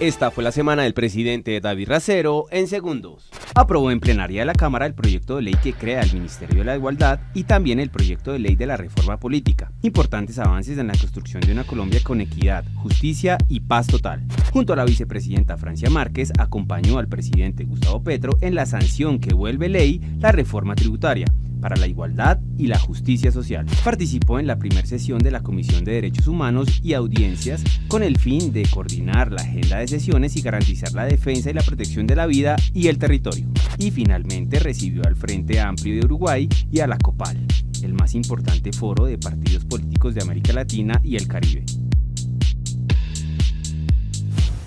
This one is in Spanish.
Esta fue la semana del presidente David Racero en segundos. Aprobó en plenaria de la Cámara el proyecto de ley que crea el Ministerio de la Igualdad y también el proyecto de ley de la reforma política. Importantes avances en la construcción de una Colombia con equidad, justicia y paz total. Junto a la vicepresidenta Francia Márquez, acompañó al presidente Gustavo Petro en la sanción que vuelve ley la reforma tributaria para la Igualdad y la Justicia Social. Participó en la primera sesión de la Comisión de Derechos Humanos y Audiencias con el fin de coordinar la agenda de sesiones y garantizar la defensa y la protección de la vida y el territorio. Y finalmente recibió al Frente Amplio de Uruguay y a la COPAL, el más importante foro de partidos políticos de América Latina y el Caribe.